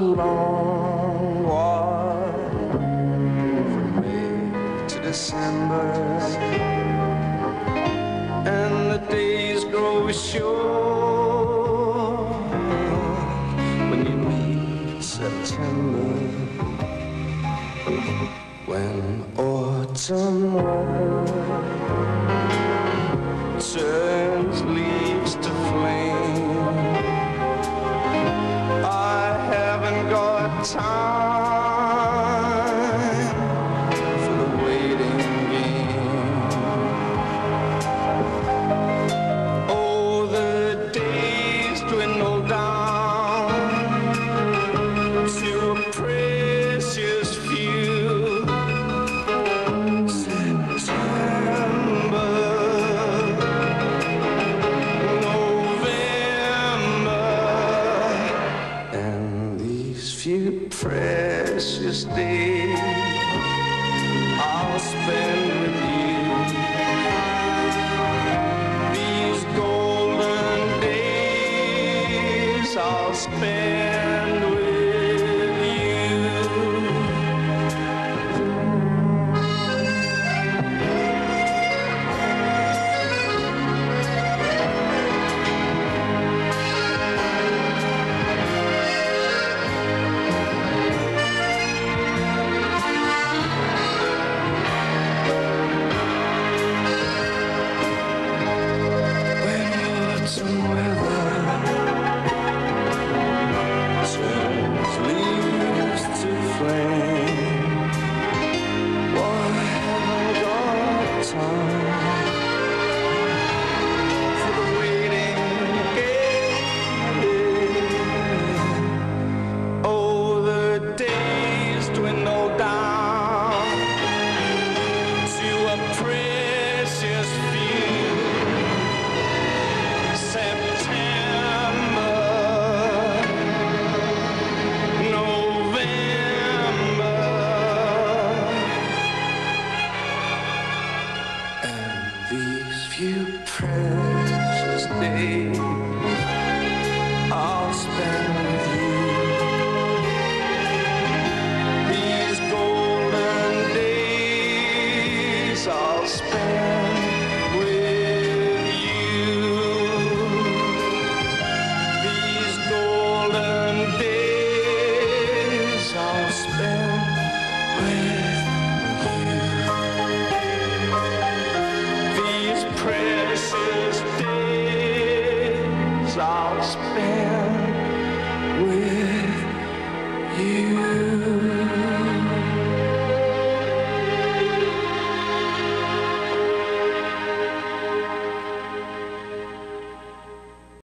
long walk from May to December, and the days grow short when you meet September. When autumn. Walks few precious days I'll spend with you. These golden days I'll spend. These few precious days.